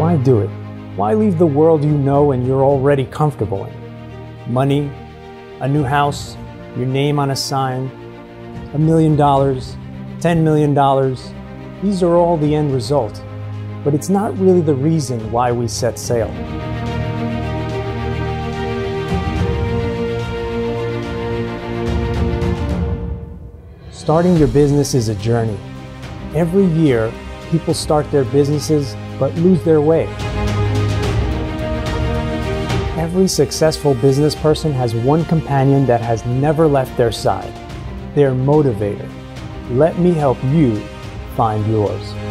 Why do it? Why leave the world you know and you're already comfortable in? Money, a new house, your name on a sign, a million dollars, ten million dollars. These are all the end result, but it's not really the reason why we set sail. Starting your business is a journey. Every year, people start their businesses but lose their way. Every successful business person has one companion that has never left their side their motivator. Let me help you find yours.